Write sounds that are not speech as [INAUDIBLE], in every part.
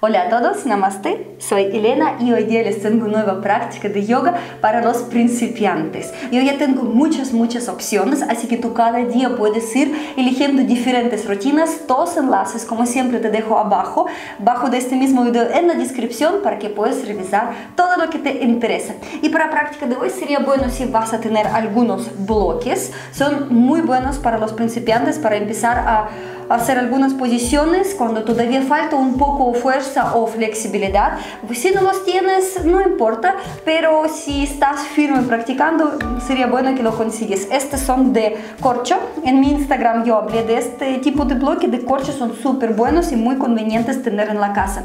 Hola a todos, namaste, soy Elena y hoy día les tengo nueva práctica de yoga para los principiantes. Yo ya tengo muchas, muchas opciones, así que tú cada día puedes ir eligiendo diferentes rutinas. Todos enlaces, como siempre, te dejo abajo, abajo de este mismo video en la descripción para que puedas revisar todo lo que te interesa. Y para práctica de hoy sería bueno si vas a tener algunos bloques. Son muy buenos para los principiantes para empezar a hacer algunas posiciones cuando todavía falta un poco fuerza o flexibilidad. Si no los tienes, no importa, pero si estás firme practicando, sería bueno que lo consigues. Estos son de corcho. En mi Instagram yo hablé de este tipo de bloque de corcho, son súper buenos y muy convenientes tener en la casa.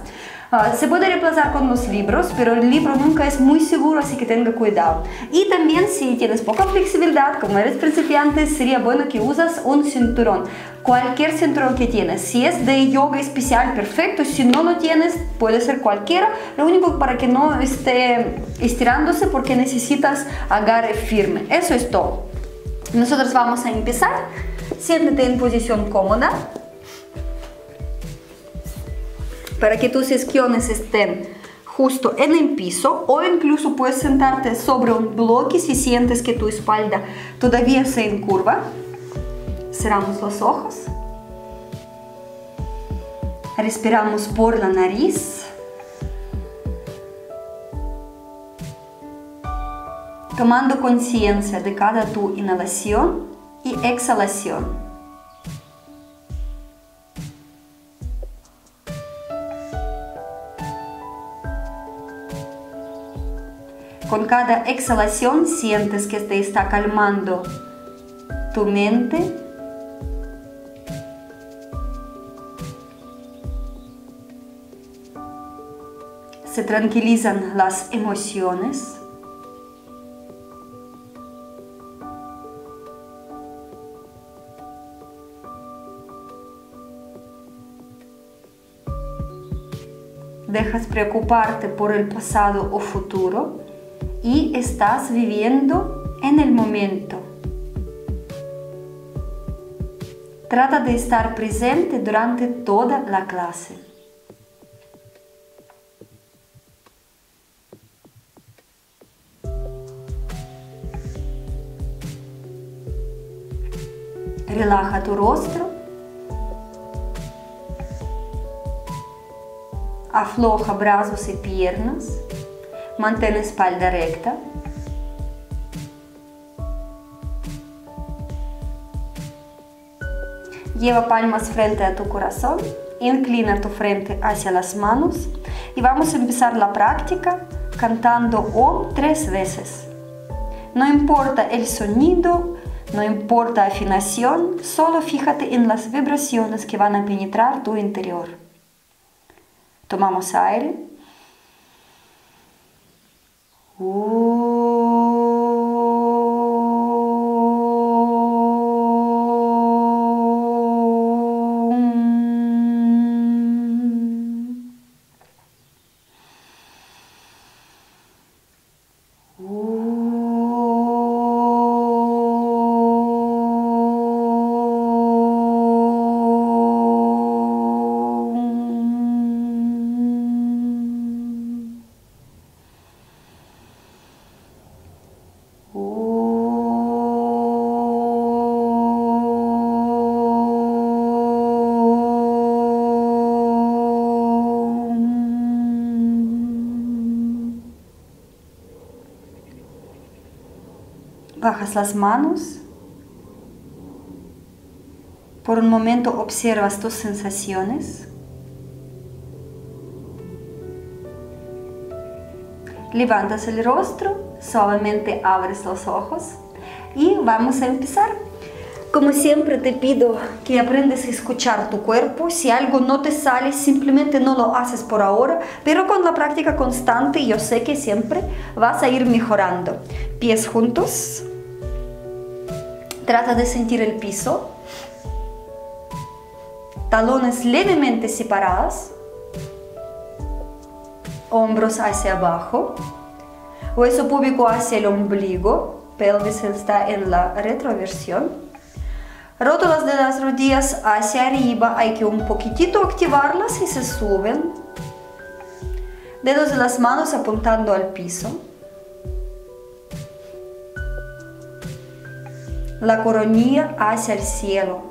Ah, se puede reemplazar con los libros, pero el libro nunca es muy seguro, así que tenga cuidado. Y también si tienes poca flexibilidad, como eres principiante, sería bueno que usas un cinturón. Cualquier cinturón que tienes. Si es de yoga especial, perfecto. Si no lo tienes, puede ser cualquiera. Lo único para que no esté estirándose porque necesitas agarre firme. Eso es todo. Nosotros vamos a empezar. Siéntate en posición cómoda para que tus esquiones estén justo en el piso o incluso puedes sentarte sobre un bloque si sientes que tu espalda todavía se encurva. Cerramos los ojos. Respiramos por la nariz. Tomando conciencia de cada tu inhalación y exhalación. Con cada exhalación sientes que te está calmando tu mente. Se tranquilizan las emociones. Dejas preocuparte por el pasado o futuro y estás viviendo en el momento. Trata de estar presente durante toda la clase. Relaja tu rostro. Afloja brazos y piernas. Mantén espalda recta. Lleva palmas frente a tu corazón. Inclina tu frente hacia las manos. Y vamos a empezar la práctica cantando Om tres veces. No importa el sonido, no importa afinación, solo fíjate en las vibraciones que van a penetrar tu interior. Tomamos aire. Las manos. Por un momento observas tus sensaciones. Levantas el rostro, suavemente abres los ojos y vamos a empezar. Como siempre te pido que aprendas a escuchar tu cuerpo. Si algo no te sale, simplemente no lo haces por ahora, pero con la práctica constante yo sé que siempre vas a ir mejorando. Pies juntos, Trata de sentir el piso. Talones levemente separados. Hombros hacia abajo. Hueso púbico hacia el ombligo. Pelvis está en la retroversión. Rótulas de las rodillas hacia arriba. Hay que un poquitito activarlas y se suben. Dedos de las manos apuntando al piso. La coronilla hacia el cielo.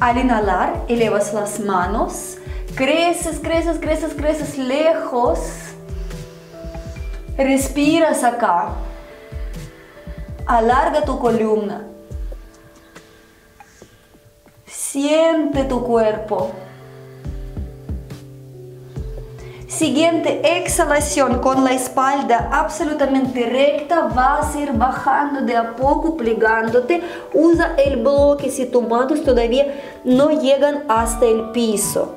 Al inhalar, elevas las manos, creces, creces, creces, creces lejos. Respiras acá. Alarga tu columna. Siente tu cuerpo. Siguiente exhalación con la espalda absolutamente recta, vas a ir bajando de a poco, plegándote. Usa el bloque si tus manos todavía no llegan hasta el piso.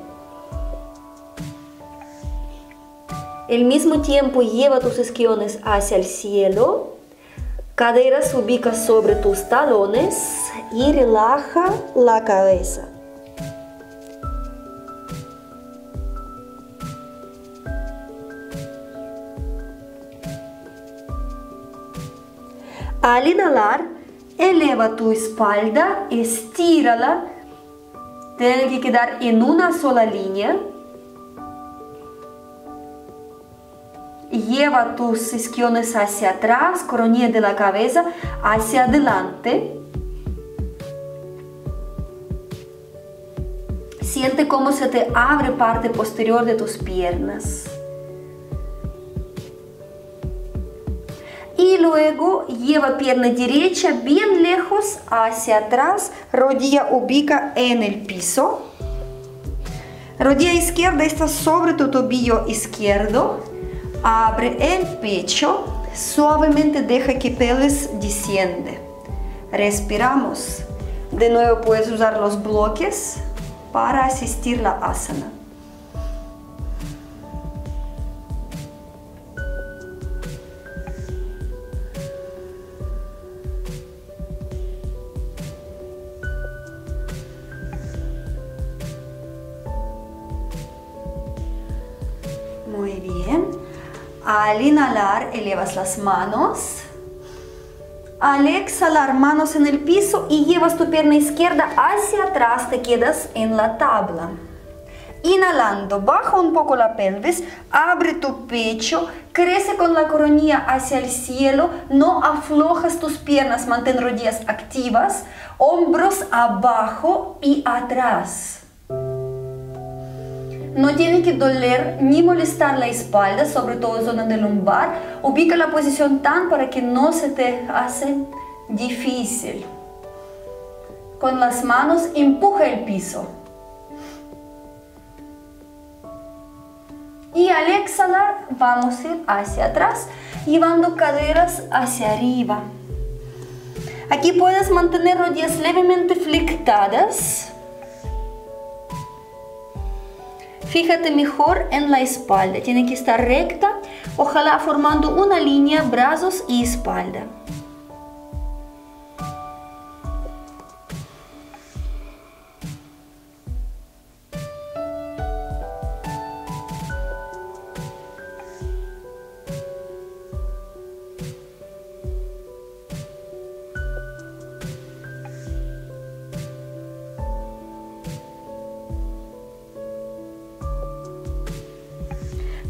Al mismo tiempo lleva tus esquiones hacia el cielo. Cadera se ubica sobre tus talones y relaja la cabeza. Al inhalar, eleva tu espalda, estírala. Tiene que quedar en una sola línea. lleva tus isquiones hacia atrás, coronilla de la cabeza hacia adelante. Siente cómo se te abre parte posterior de tus piernas. Luego lleva pierna derecha bien lejos hacia atrás, rodilla ubica en el piso. Rodilla izquierda está sobre tu tobillo izquierdo Abre el pecho, suavemente deja que pelvis desciende. Respiramos. De nuevo puedes usar los bloques para asistir la asana. Al inhalar, elevas las manos. Al exhalar, manos en el piso y llevas tu pierna izquierda hacia atrás, te quedas en la tabla. Inhalando, baja un poco la pelvis, abre tu pecho, crece con la coronilla hacia el cielo, no aflojas tus piernas, mantén rodillas activas, hombros abajo y atrás. No tiene que doler ni molestar la espalda, sobre todo zona de lumbar. Ubica la posición tan para que no se te hace difícil. Con las manos empuja el piso. Y al exhalar vamos a ir hacia atrás, llevando caderas hacia arriba. Aquí puedes mantener rodillas levemente flectadas Fíjate mejor en la espalda, tiene que estar recta, ojalá formando una línea brazos y espalda.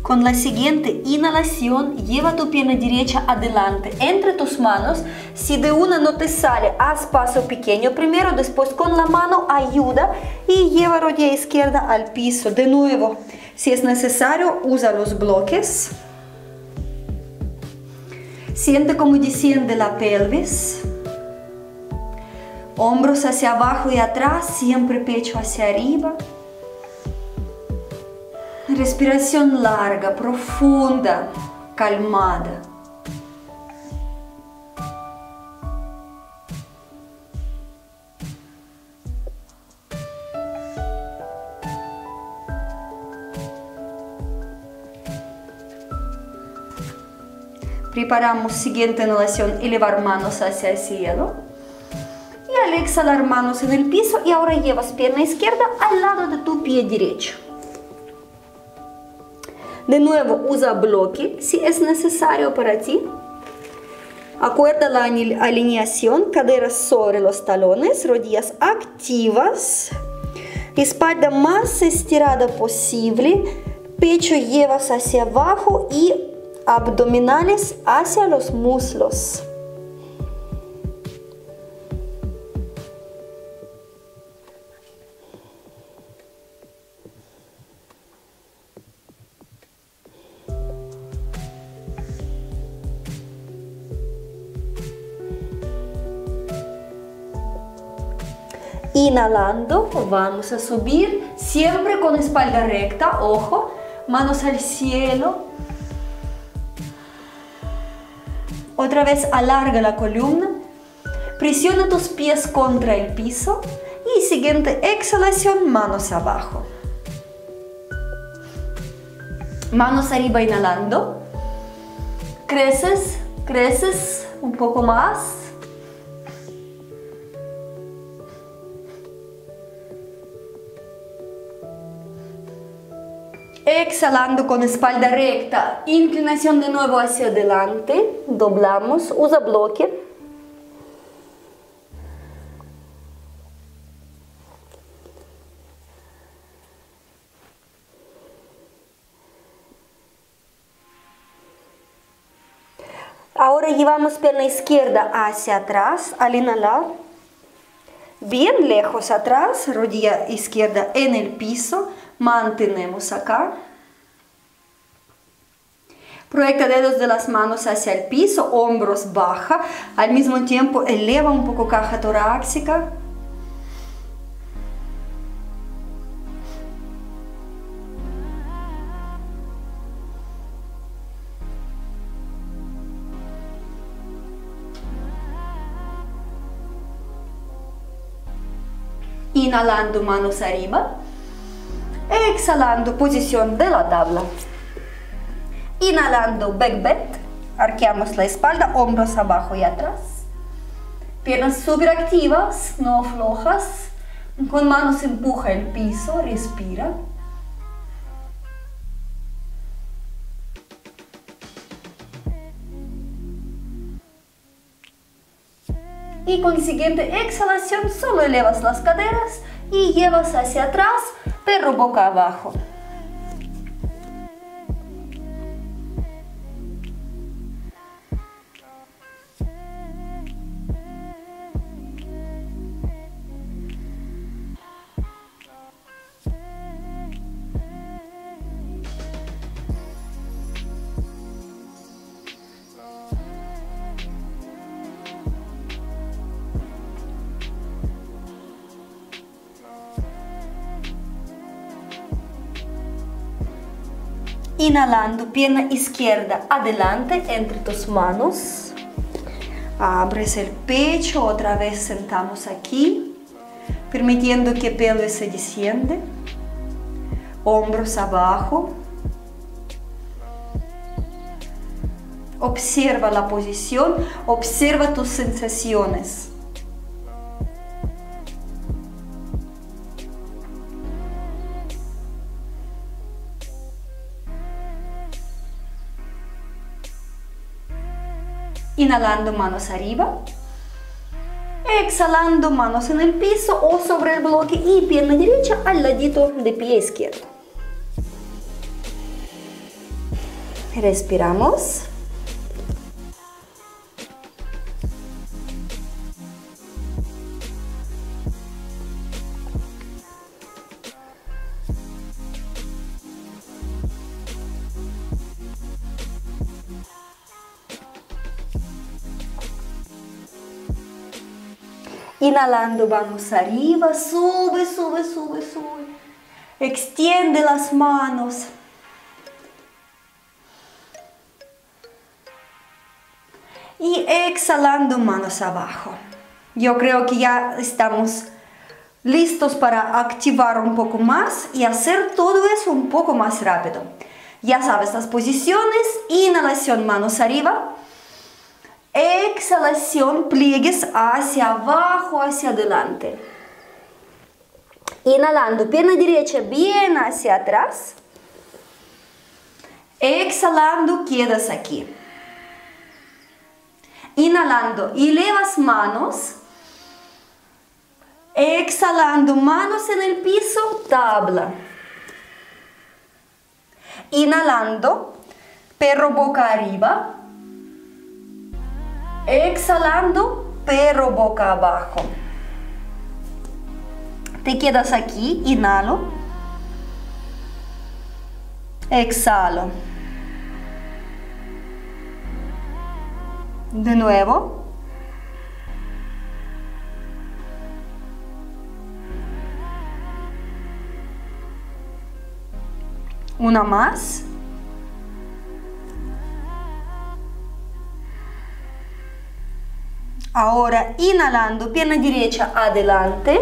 Con la siguiente inhalación, lleva tu pierna derecha adelante entre tus manos. Si de una no te sale, haz paso pequeño primero, después con la mano ayuda y lleva rodilla izquierda al piso. De nuevo, si es necesario, usa los bloques. Siente cómo desciende la pelvis. Hombros hacia abajo y atrás, siempre pecho hacia arriba. Respiración larga, profunda, calmada. Preparamos siguiente inhalación, elevar manos hacia el cielo. Y al exhalar manos en el piso y ahora llevas pierna izquierda al lado de tu pie derecho. De nuevo, usa bloque si es necesario para ti. Acuerda la alineación, caderas sobre los talones, rodillas activas. Espalda más estirada posible, pecho llevas hacia abajo y abdominales hacia los muslos. Inhalando, vamos a subir, siempre con espalda recta, ojo, manos al cielo. Otra vez alarga la columna, presiona tus pies contra el piso y siguiente exhalación, manos abajo. Manos arriba inhalando, creces, creces un poco más Exhalando con espalda recta, inclinación de nuevo hacia adelante, doblamos, usa bloque. Ahora llevamos pierna izquierda hacia atrás al. Bien lejos atrás, rodilla izquierda en el piso mantenemos acá. Proyecta dedos de las manos hacia el piso, hombros baja, al mismo tiempo eleva un poco caja torácica. Inhalando manos arriba. Exhalando, posición de la tabla. Inhalando, back bend. Arqueamos la espalda, hombros abajo y atrás. Piernas súper activas, no flojas. Con manos empuja el piso, respira. Y con siguiente exhalación solo elevas las caderas y llevas hacia atrás perro boca abajo. Inhalando, pierna izquierda adelante entre tus manos. Abres el pecho, otra vez sentamos aquí, permitiendo que pelo se desciende. Hombros abajo. Observa la posición, observa tus sensaciones. Inhalando manos arriba. Exhalando manos en el piso o sobre el bloque y pierna derecha al ladito de pie izquierdo. Respiramos. Inhalando, vamos arriba, sube, sube, sube, sube. Extiende las manos. Y exhalando, manos abajo. Yo creo que ya estamos listos para activar un poco más y hacer todo eso un poco más rápido. Ya sabes las posiciones, inhalación, manos arriba. Exhalación, pliegues hacia abajo, hacia adelante. Inhalando, pierna derecha bien hacia atrás. Exhalando, quedas aquí. Inhalando, elevas manos. Exhalando, manos en el piso, tabla. Inhalando, perro boca arriba. Exhalando, perro boca abajo. Te quedas aquí, inhalo. Exhalo. De nuevo. Una más. Ahora inhalando, pierna derecha adelante.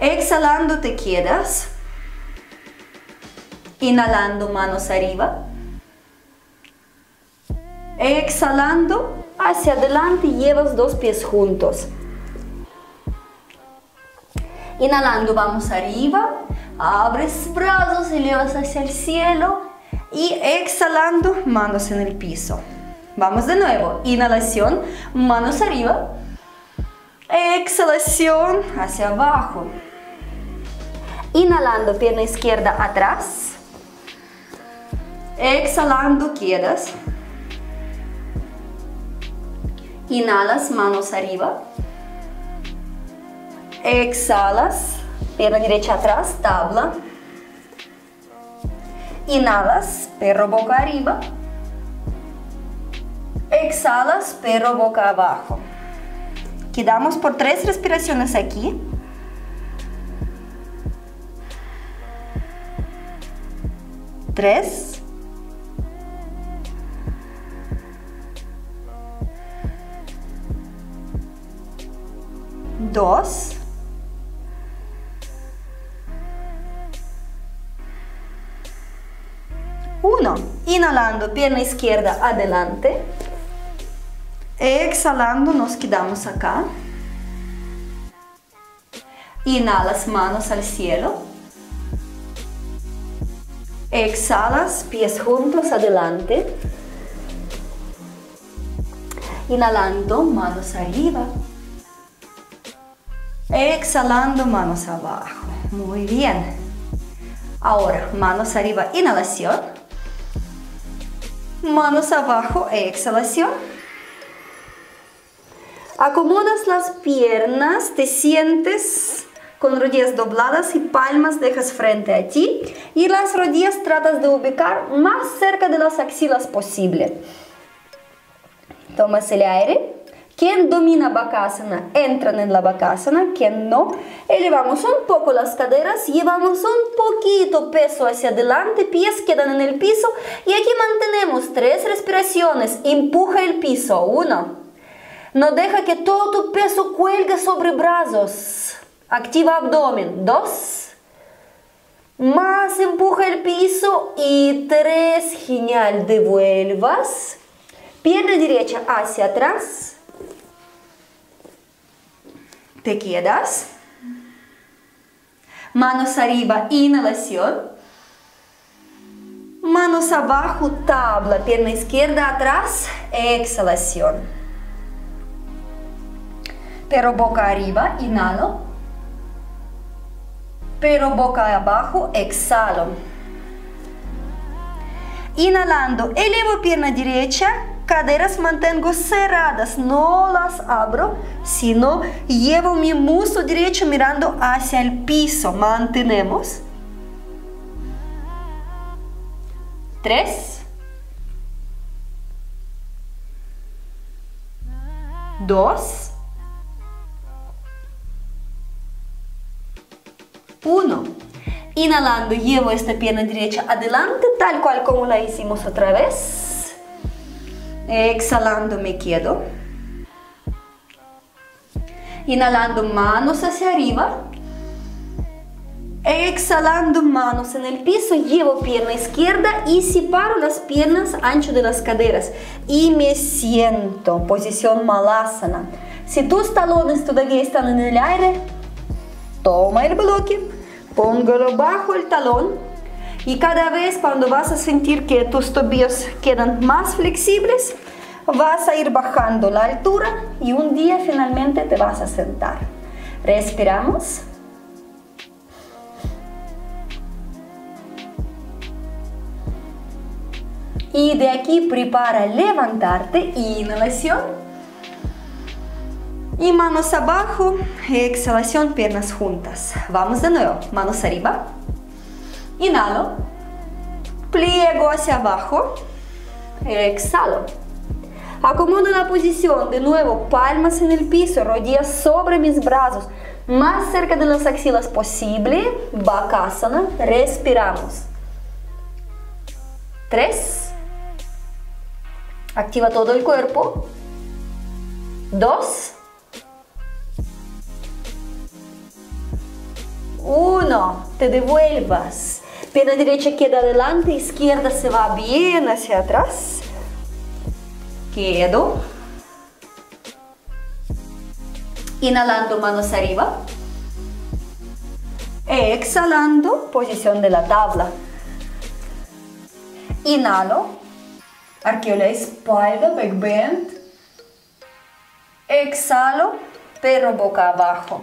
Exhalando te quedas. Inhalando manos arriba. Exhalando hacia adelante llevas dos pies juntos. Inhalando vamos arriba. Abres brazos, elevas hacia el cielo. Y exhalando manos en el piso. Vamos de nuevo. Inhalación, manos arriba. Exhalación hacia abajo. Inhalando, pierna izquierda atrás. Exhalando, quedas. Inhalas, manos arriba. Exhalas, pierna derecha atrás, tabla. Inhalas, perro boca arriba. Exhalas, perro boca abajo. Quedamos por tres respiraciones aquí. Tres. Dos. Uno. Inhalando, pierna izquierda adelante. Exhalando, nos quedamos acá. Inhalas, manos al cielo. Exhalas, pies juntos adelante. Inhalando, manos arriba. Exhalando, manos abajo. Muy bien. Ahora, manos arriba, inhalación. Manos abajo, exhalación. Acomodas las piernas, te sientes con rodillas dobladas y palmas dejas frente a ti y las rodillas tratas de ubicar más cerca de las axilas posible. Tomas el aire. Quien domina Bakasana, entran en la Bakasana. Quien no, elevamos un poco las caderas, llevamos un poquito peso hacia adelante, pies quedan en el piso y aquí mantenemos tres respiraciones. Empuja el piso. Uno. No deja que todo tu peso cuelgue sobre brazos. Activa abdomen. Dos. Más empuja el piso. Y tres. Genial. Devuelvas. Pierna derecha hacia atrás. Te quedas. Manos arriba, inhalación. Manos abajo, tabla. Pierna izquierda atrás, exhalación. Pero boca arriba, inhalo. Pero boca abajo, exhalo. Inhalando, elevo pierna derecha, caderas mantengo cerradas, no las abro, sino llevo mi muslo derecho mirando hacia el piso. Mantenemos. Tres. Dos. Uno. Inhalando, llevo esta pierna derecha adelante, tal cual como la hicimos otra vez. Exhalando, me quedo. Inhalando, manos hacia arriba. Exhalando, manos en el piso. Llevo pierna izquierda y separo las piernas ancho de las caderas. Y me siento. Posición malasana. Si tus talones todavía están en el aire, toma el bloque Póngalo bajo el talón y cada vez cuando vas a sentir que tus tobillos quedan más flexibles, vas a ir bajando la altura y un día finalmente te vas a sentar. Respiramos. Y de aquí prepara levantarte, inhalación. Y manos abajo, exhalación, piernas juntas. Vamos de nuevo, manos arriba. Inhalo. Pliego hacia abajo. Exhalo. Acomodo la posición, de nuevo, palmas en el piso, rodillas sobre mis brazos, más cerca de las axilas posible. Bakasana, respiramos. Tres. Activa todo el cuerpo. Dos. Uno. Te devuelvas. Pierna derecha queda adelante, izquierda se va bien hacia atrás. Quedo. Inhalando manos arriba. Exhalando, posición de la tabla. Inhalo. Arqueo la espalda, back bend. Exhalo, perro boca abajo.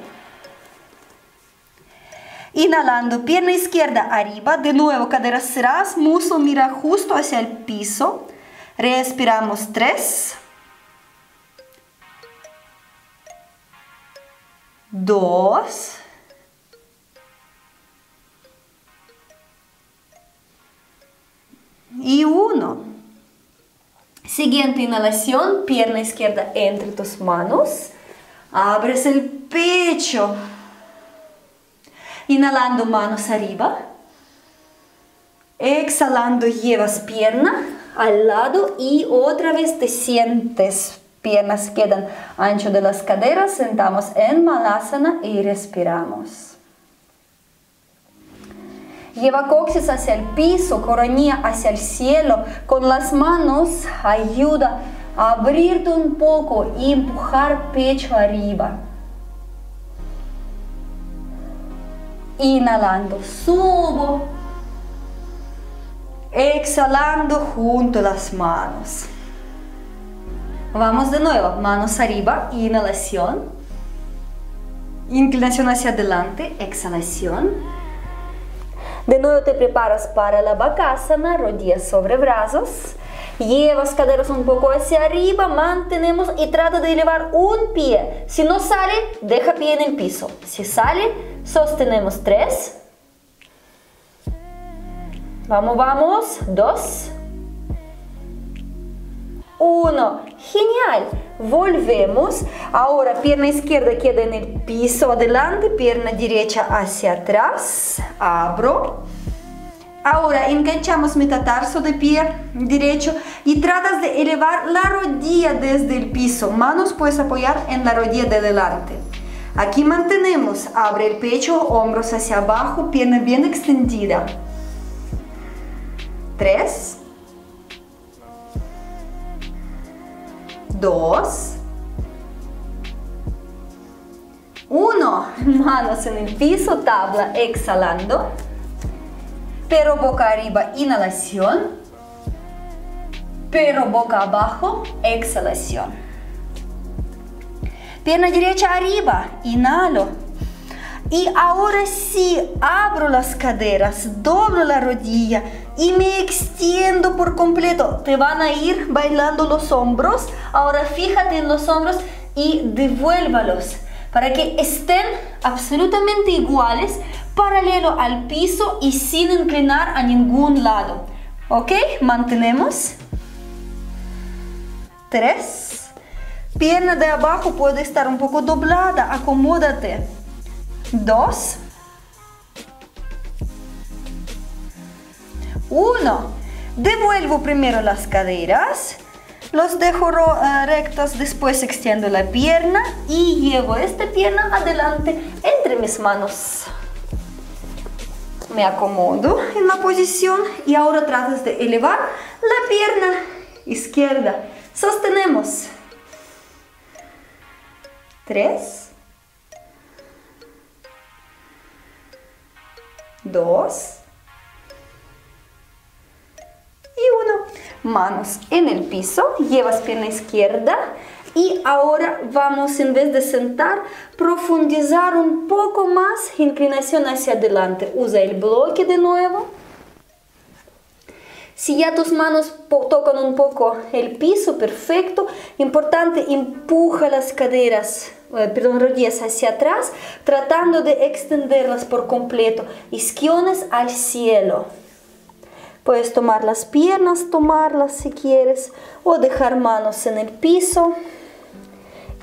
Inhalando, pierna izquierda arriba, de nuevo cadera atrás, muslo mira justo hacia el piso. Respiramos tres. Dos. Y uno. Siguiente inhalación, pierna izquierda entre tus manos. Abres el pecho. Inhalando manos arriba. Exhalando llevas pierna al lado y otra vez te sientes. Piernas quedan ancho de las caderas. Sentamos en Malasana y respiramos. Lleva coxis hacia el piso, coronilla hacia el cielo. Con las manos ayuda a abrirte un poco y empujar pecho arriba. Inhalando, subo. Exhalando junto las manos. Vamos de nuevo, manos arriba, inhalación. Inclinación hacia adelante, exhalación. De nuevo te preparas para la bakasana, rodillas sobre brazos. Llevas caderas un poco hacia arriba, mantenemos y trata de elevar un pie. Si no sale, deja pie en el piso. Si sale, sostenemos tres. Vamos, vamos. Dos. Uno. Genial. Volvemos. Ahora pierna izquierda queda en el piso adelante, pierna derecha hacia atrás. Abro. Ahora enganchamos metatarso de pie derecho y tratas de elevar la rodilla desde el piso. Manos puedes apoyar en la rodilla de delante. Aquí mantenemos, abre el pecho, hombros hacia abajo, pierna bien extendida. Tres. dos, uno, [LAUGHS] manos en el piso, tabla, exhalando, pero boca arriba, inhalación, pero boca abajo, exhalación. Pierna derecha arriba, inhalo. Y ahora sí, abro las caderas, doblo la rodilla, y me extiendo por completo. Te van a ir bailando los hombros. Ahora fíjate en los hombros y devuélvalos para que estén absolutamente iguales, paralelo al piso y sin inclinar a ningún lado. ¿Ok? Mantenemos. Tres. Pierna de abajo puede estar un poco doblada. Acomódate. Dos. Uno. Devuelvo primero las caderas. Los dejo eh, rectos, después extiendo la pierna y llevo esta pierna adelante entre mis manos. Me acomodo en la posición y ahora tratas de elevar la pierna izquierda. Sostenemos. Tres. Dos. y uno. Manos en el piso, llevas pierna izquierda Y ahora vamos, en vez de sentar, profundizar un poco más, inclinación hacia adelante. Usa el bloque de nuevo. Si ya tus manos tocan un poco el piso, perfecto. Importante, empuja las caderas, eh, perdón, rodillas hacia atrás, tratando de extenderlas por completo. Isquiones al cielo. Puedes tomar las piernas, tomarlas si quieres, o dejar manos en el piso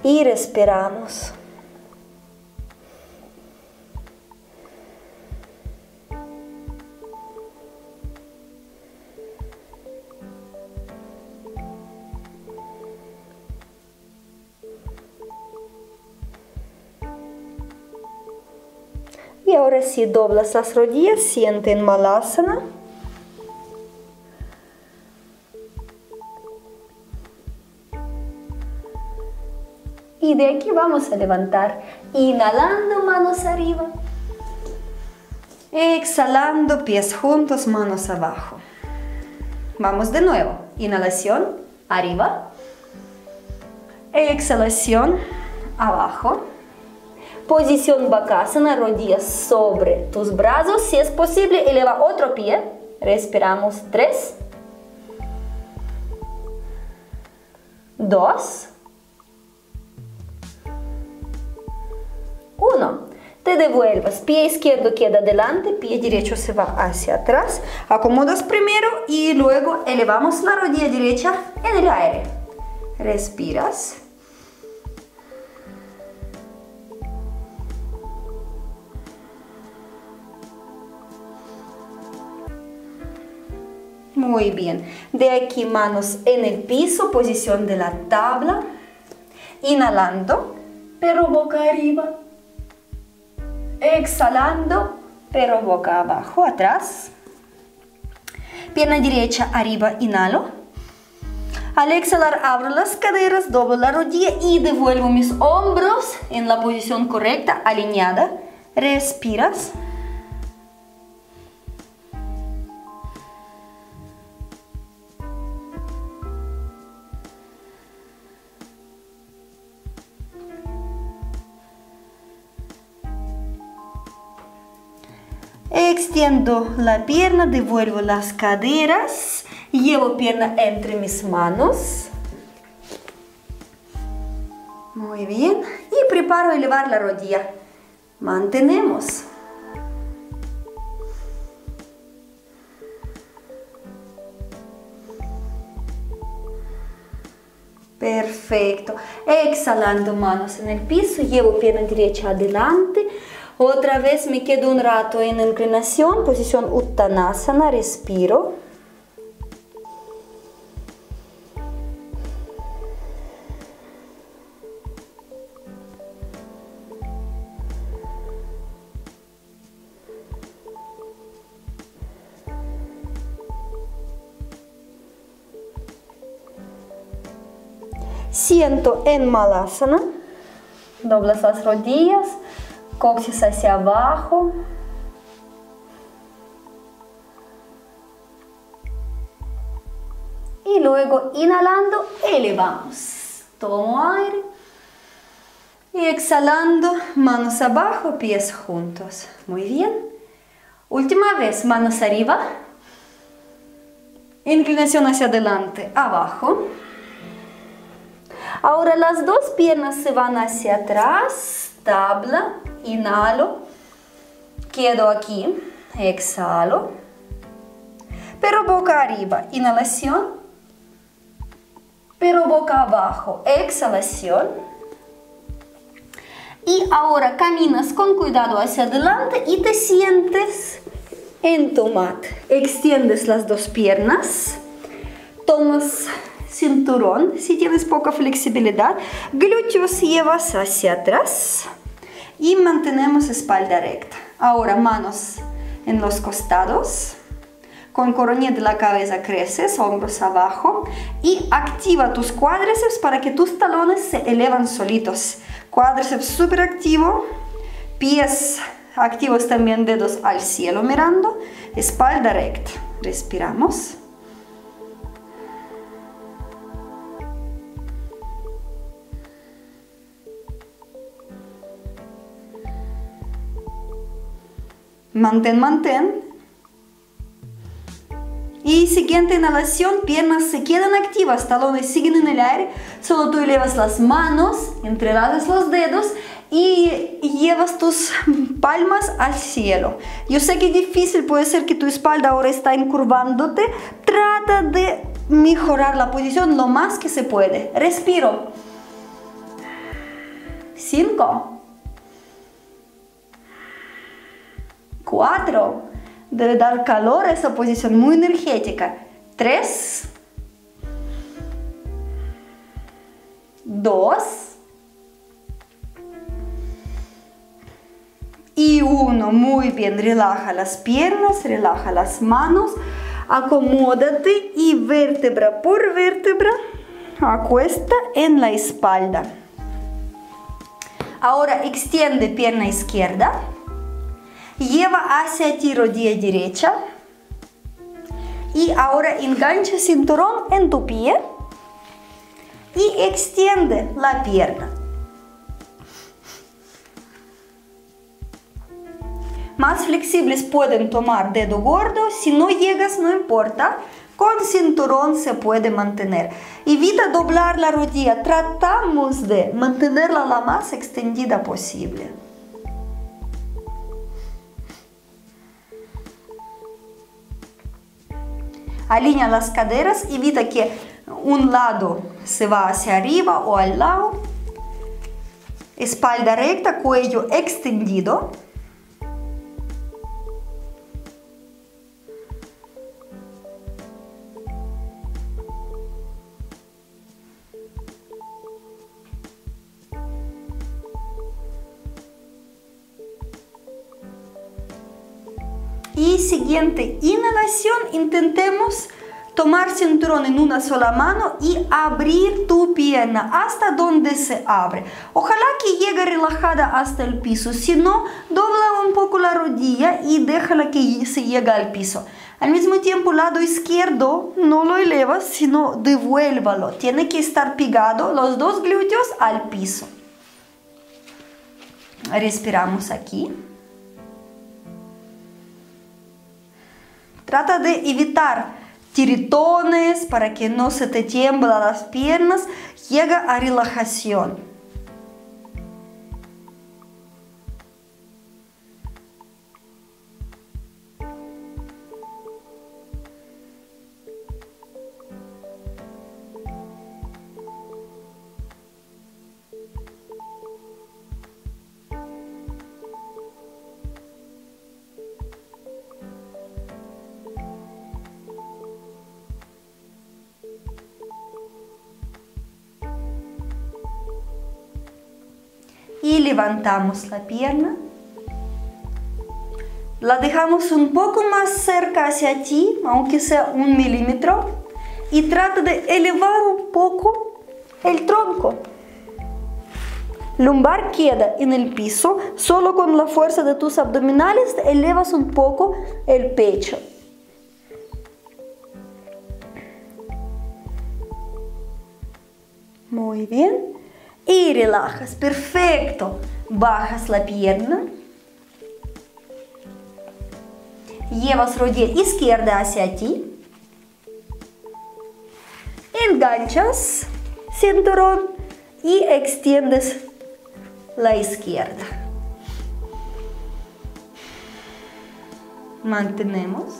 y respiramos. Y ahora sí doblas las rodillas, siente en Malasana. Y de aquí vamos a levantar, inhalando manos arriba, exhalando pies juntos, manos abajo. Vamos de nuevo, inhalación, arriba, exhalación, abajo. Posición Bakasana, rodillas sobre tus brazos. Si es posible, eleva otro pie. Respiramos. Tres. Dos. Uno. Te devuelvas. Pie izquierdo queda adelante, pie derecho se va hacia atrás. Acomodas primero y luego elevamos la rodilla derecha en el aire. Respiras. Muy bien. De aquí manos en el piso, posición de la tabla. Inhalando, pero boca arriba. Exhalando, pero boca abajo, atrás. Pierna derecha arriba, inhalo. Al exhalar abro las caderas, doblo la rodilla y devuelvo mis hombros en la posición correcta, alineada. Respiras. Extiendo la pierna, devuelvo las caderas, llevo pierna entre mis manos. Muy bien. Y preparo elevar la rodilla. Mantenemos. Perfecto. Exhalando manos en el piso, llevo pierna derecha adelante. Otra vez me quedo un rato en inclinación, posición Uttanasana, respiro. Siento en Malasana, doblas las rodillas, coxis hacia abajo. Y luego inhalando, elevamos. Tomo aire. Y exhalando, manos abajo, pies juntos. Muy bien. Última vez, manos arriba. Inclinación hacia adelante, abajo. Ahora las dos piernas se van hacia atrás, inhalo, quedo aquí, exhalo, pero boca arriba, inhalación, pero boca abajo, exhalación. Y ahora caminas con cuidado hacia adelante y te sientes en tu mat. Extiendes las dos piernas, tomas cinturón si tienes poca flexibilidad, glúteos llevas hacia atrás y mantenemos espalda recta. Ahora manos en los costados, con coronilla de la cabeza creces, hombros abajo y activa tus cuádriceps para que tus talones se elevan solitos. Cuádriceps súper activo, pies activos también, dedos al cielo mirando, espalda recta. Respiramos. Mantén, mantén. Y siguiente inhalación, piernas se quedan activas, talones siguen en el aire, solo tú elevas las manos, entrelazas los dedos y llevas tus palmas al cielo. Yo sé que es difícil, puede ser que tu espalda ahora está encurvándote, trata de mejorar la posición lo más que se puede. Respiro. 5. 4 debe dar calor a esa posición muy energética. Tres, dos y uno. Muy bien, relaja las piernas, relaja las manos, acomódate y vértebra por vértebra acuesta en la espalda. Ahora extiende pierna izquierda lleva hacia ti rodilla derecha y ahora engancha cinturón en tu pie y extiende la pierna. Más flexibles pueden tomar dedo gordo, si no llegas no importa, con cinturón se puede mantener. Evita doblar la rodilla, tratamos de mantenerla la más extendida posible. Alinea las caderas, evita que un lado se va hacia arriba o al lado. Espalda recta, cuello extendido. Y siguiente inhalación, intentemos tomar cinturón en una sola mano y abrir tu pierna hasta donde se abre. Ojalá que llegue relajada hasta el piso, si no, dobla un poco la rodilla y déjala que se llegue al piso. Al mismo tiempo, lado izquierdo no lo elevas, sino devuélvalo. Tiene que estar pegado los dos glúteos al piso. Respiramos aquí. Trata de evitar tiritones para que no se te tiemblan las piernas. Llega a relajación. Levantamos la pierna. La dejamos un poco más cerca hacia ti, aunque sea un milímetro, y trata de elevar un poco el tronco. Lumbar queda en el piso, solo con la fuerza de tus abdominales elevas un poco el pecho. Muy bien y relajas. Perfecto. Bajas la pierna. Llevas rodilla izquierda hacia ti. Enganchas cinturón y extiendes la izquierda. Mantenemos.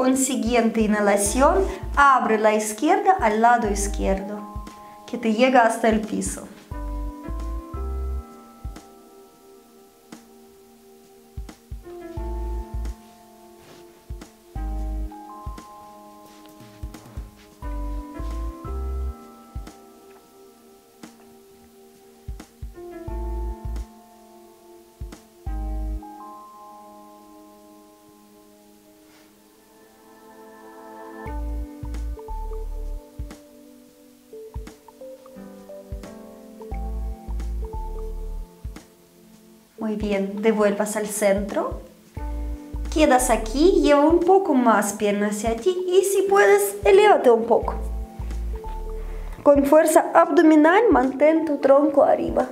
Con siguiente inhalación, abre la izquierda al lado izquierdo, que te llega hasta el piso. Bien, devuelvas al centro. Quedas aquí, lleva un poco más piernas hacia ti y si puedes, elévate un poco. Con fuerza abdominal, mantén tu tronco arriba.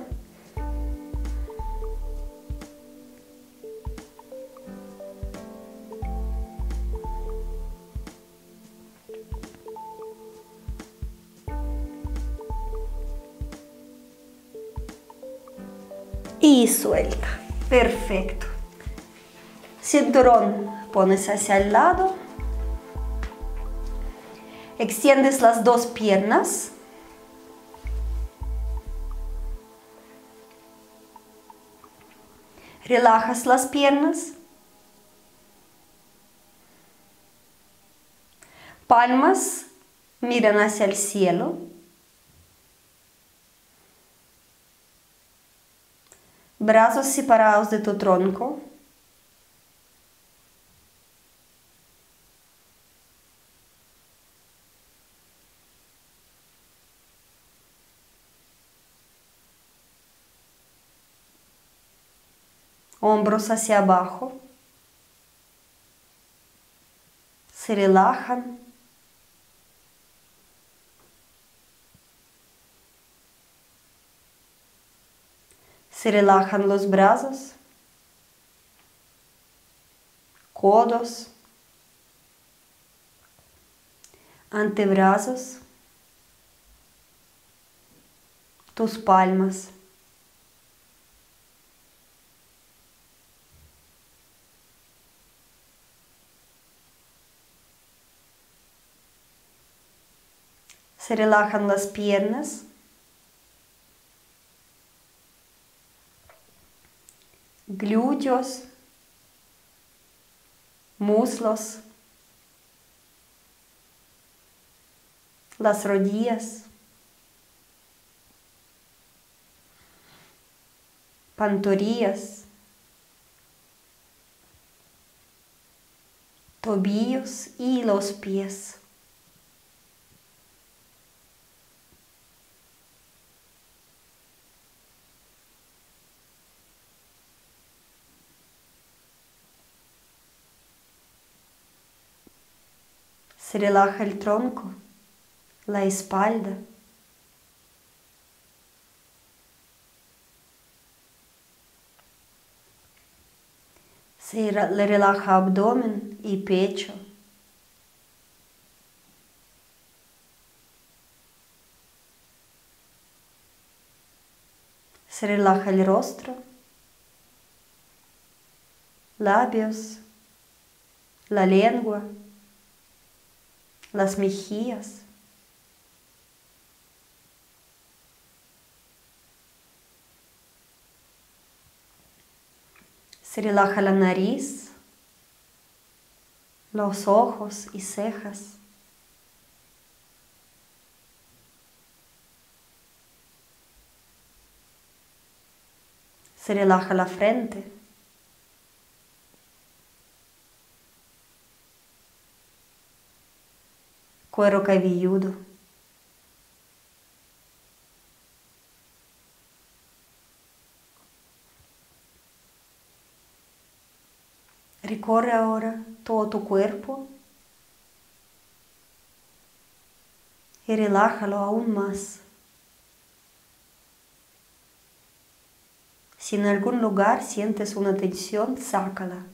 Y suelta. Perfecto. Cinturón pones hacia el lado. Extiendes las dos piernas. Relajas las piernas. Palmas miran hacia el cielo. Brazos separados de tu tronco. Hombros hacia abajo. Se relajan. Se relajan los brazos, codos, antebrazos, tus palmas. Se relajan las piernas. Glúteos, muslos, las rodillas, pantorrillas, tobillos y los pies. Se relaja el tronco, la espalda. Se le relaja abdomen y pecho. Se relaja el rostro, labios, la lengua las mejillas. Se relaja la nariz, los ojos y cejas. Se relaja la frente. Cuero cabelludo. Recorre ahora todo tu cuerpo y relájalo aún más. Si en algún lugar sientes una tensión, sácala.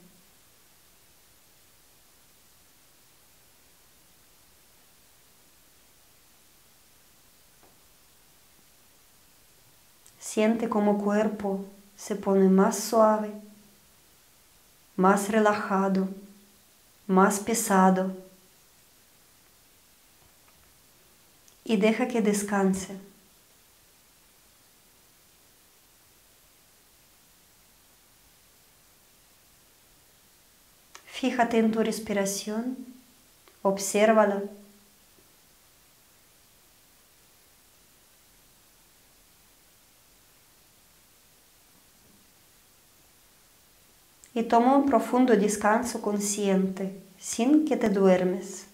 Siente como cuerpo se pone más suave, más relajado, más pesado. Y deja que descanse. Fíjate en tu respiración, obsérvala. Y toma un profundo descanso consciente sin que te duermes.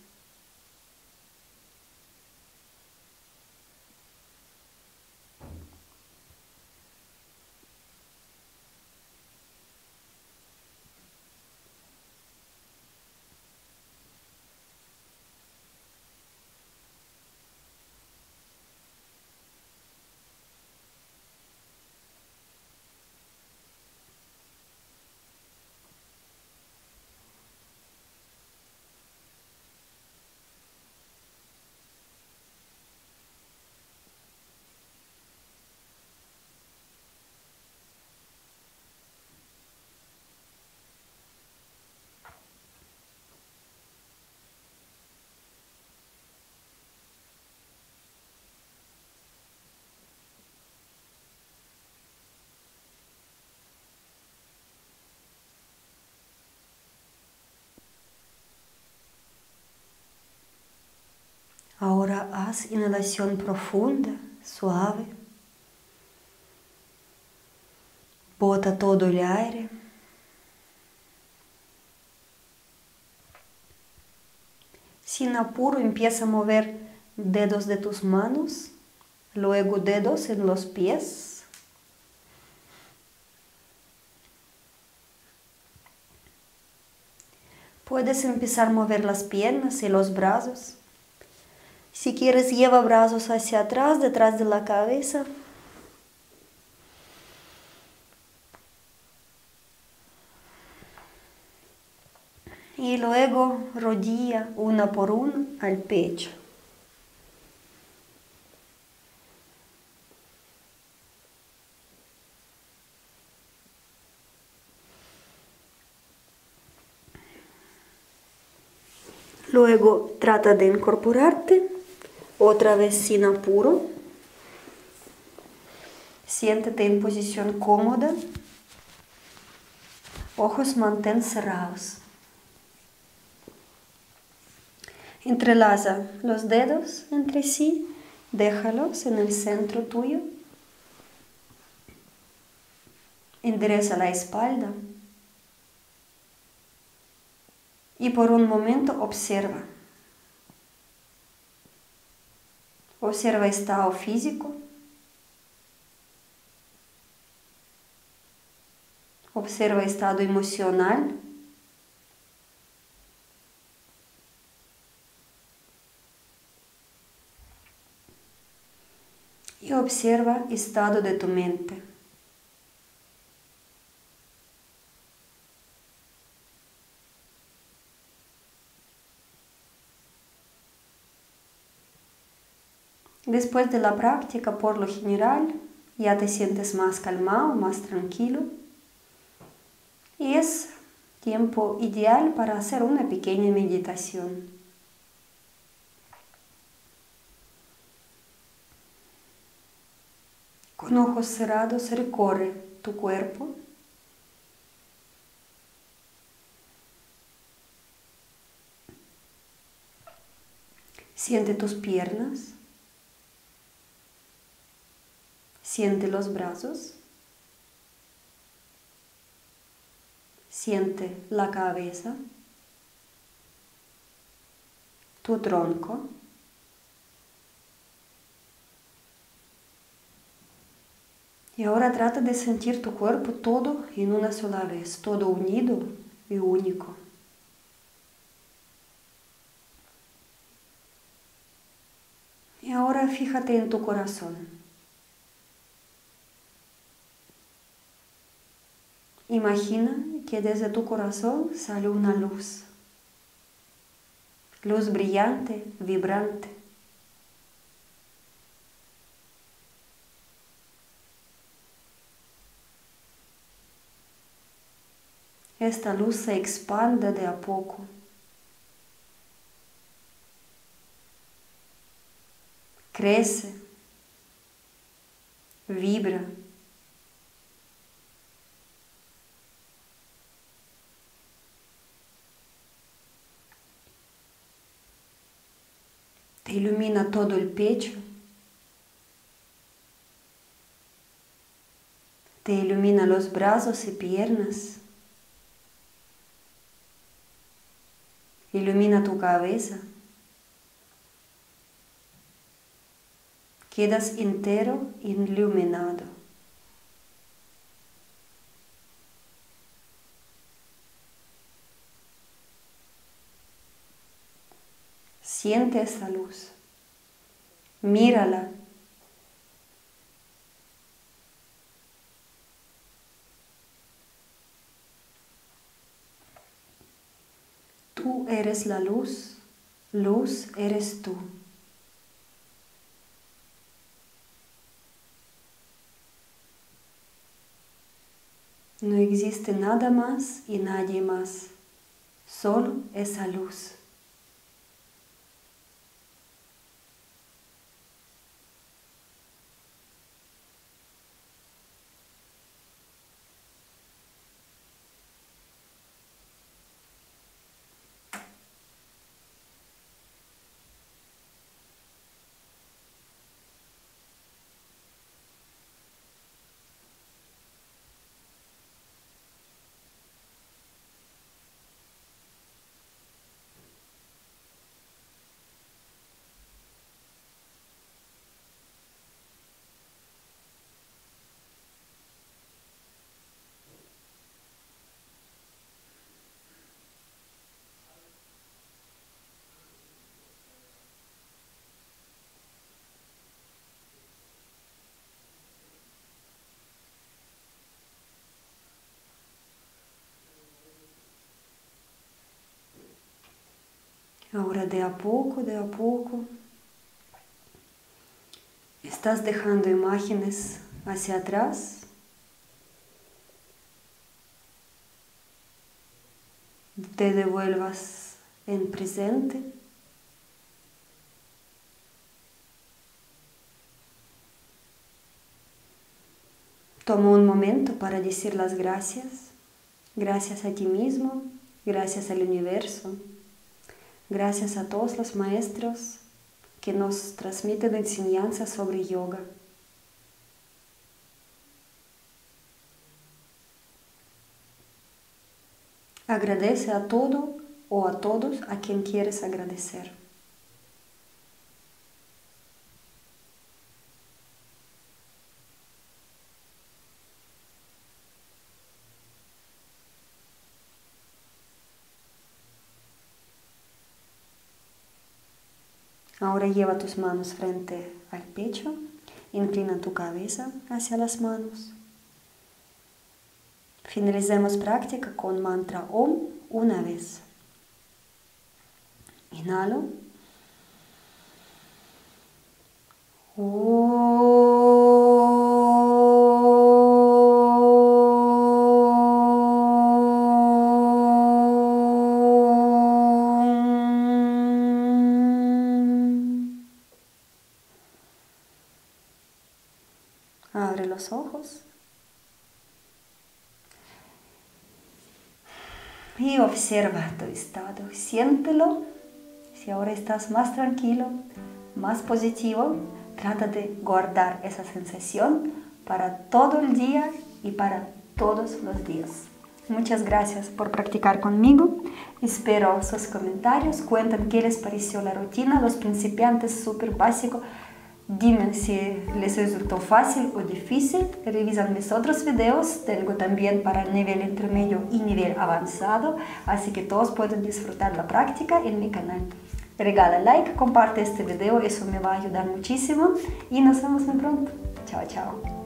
Inhalación profunda, suave. Bota todo el aire. Sin apuro empieza a mover dedos de tus manos, luego dedos en los pies. Puedes empezar a mover las piernas y los brazos. Si quieres, lleva brazos hacia atrás, detrás de la cabeza. Y luego rodilla una por una al pecho. Luego trata de incorporarte otra vez sin apuro. Siéntete en posición cómoda. Ojos mantén cerrados. Entrelaza los dedos entre sí, déjalos en el centro tuyo. Endereza la espalda. Y por un momento observa. Observa estado físico. Observa estado emocional. Y observa estado de tu mente. Después de la práctica, por lo general, ya te sientes más calmado, más tranquilo. Y es tiempo ideal para hacer una pequeña meditación. Con ojos cerrados recorre tu cuerpo. Siente tus piernas. Siente los brazos. Siente la cabeza, tu tronco. Y ahora trata de sentir tu cuerpo todo en una sola vez, todo unido y único. Y ahora fíjate en tu corazón. Imagina que desde tu corazón sale una luz, luz brillante, vibrante. Esta luz se expande de a poco. Crece, vibra. Ilumina todo el pecho. Te ilumina los brazos y piernas. Ilumina tu cabeza. Quedas entero iluminado. Siente esa luz. Mírala. Tú eres la luz, luz eres tú. No existe nada más y nadie más, solo esa luz. Ahora de a poco, de a poco, estás dejando imágenes hacia atrás. Te devuelvas en presente. Toma un momento para decir las gracias. Gracias a ti mismo, gracias al universo, gracias a todos los maestros que nos transmiten enseñanzas sobre yoga. Agradece a todo o a todos a quien quieres agradecer. Ahora lleva tus manos frente al pecho, inclina tu cabeza hacia las manos. Finalicemos práctica con mantra OM una vez. Inhalo. Y observa tu estado. Siéntelo. Si ahora estás más tranquilo, más positivo, trata de guardar esa sensación para todo el día y para todos los días. Muchas gracias por practicar conmigo. Espero sus comentarios. Cuentan qué les pareció la rutina. Los principiantes súper básico Dime si les resultó fácil o difícil. Revisan mis otros videos. Tengo también para nivel intermedio y nivel avanzado. Así que todos pueden disfrutar la práctica en mi canal. Regala like, comparte este video, eso me va a ayudar muchísimo. Y nos vemos muy pronto. Chao, chao.